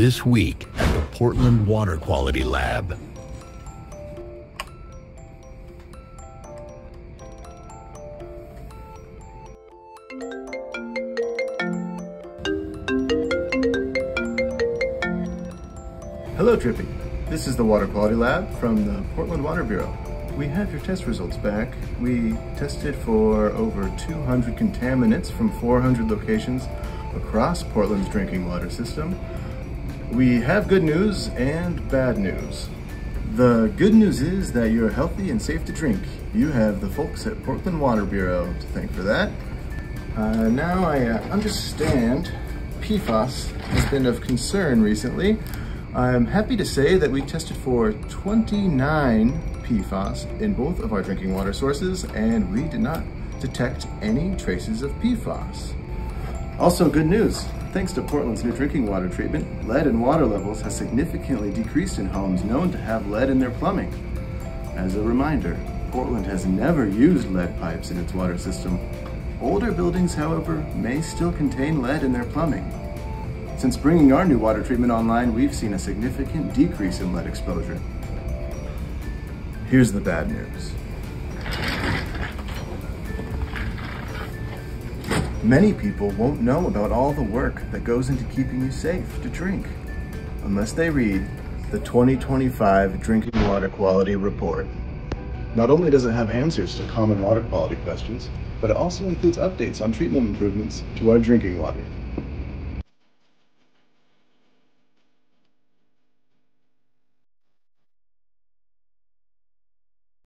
this week at the Portland Water Quality Lab. Hello Drippy, this is the Water Quality Lab from the Portland Water Bureau. We have your test results back. We tested for over 200 contaminants from 400 locations across Portland's drinking water system. We have good news and bad news. The good news is that you're healthy and safe to drink. You have the folks at Portland Water Bureau to thank for that. Uh, now I uh, understand PFAS has been of concern recently. I'm happy to say that we tested for 29 PFAS in both of our drinking water sources and we did not detect any traces of PFAS. Also good news, thanks to Portland's new drinking water treatment, lead in water levels has significantly decreased in homes known to have lead in their plumbing. As a reminder, Portland has never used lead pipes in its water system. Older buildings, however, may still contain lead in their plumbing. Since bringing our new water treatment online, we've seen a significant decrease in lead exposure. Here's the bad news. Many people won't know about all the work that goes into keeping you safe to drink unless they read the 2025 Drinking Water Quality Report. Not only does it have answers to common water quality questions, but it also includes updates on treatment improvements to our drinking water.